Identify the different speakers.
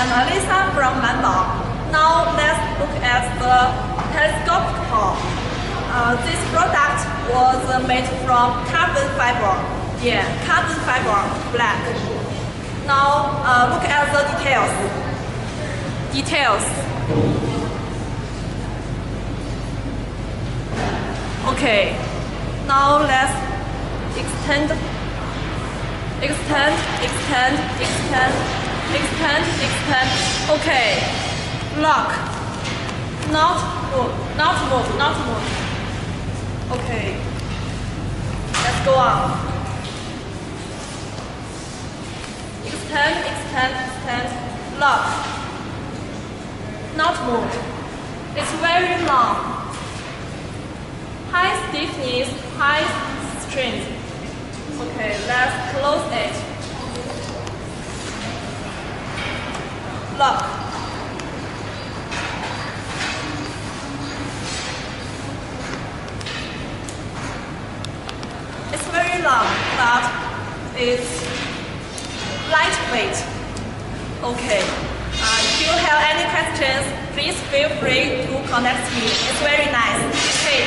Speaker 1: I'm Alisa from Lanbao. Now let's look at the telescopic hall. Uh, this product was made from carbon fiber. Yeah, carbon fiber, black. Now uh, look at the details. Details. Okay. Now let's extend, extend, extend, extend, extend, extend. Okay. Lock. Not move, not move, not move. Okay. Let's go on. Extend, extend, extend. Lock. Not move. It's very long. High stiffness, high strength. Okay, let's close it. Lock. It's very long, but it's lightweight. Okay. Uh, if you have any questions, please feel free to contact me. It's very nice. Okay.